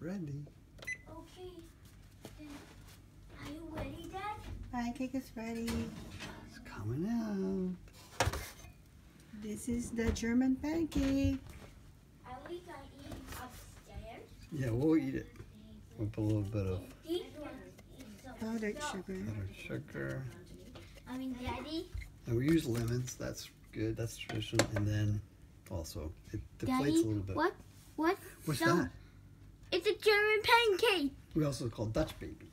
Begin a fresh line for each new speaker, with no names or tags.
ready.
Okay. Then, are you ready, Dad?
Pancake is ready.
It's coming out.
This is the German pancake.
Are we gonna eat upstairs?
Yeah, we'll eat it with a little bit of
Powdered sugar.
butter, sugar.
I mean, Daddy.
And we use lemons. That's good. That's traditional. And then also, it deflates
Daddy,
a little bit.
what? What?
What's
So-
that?
It's a German pancake.
We also call Dutch baby.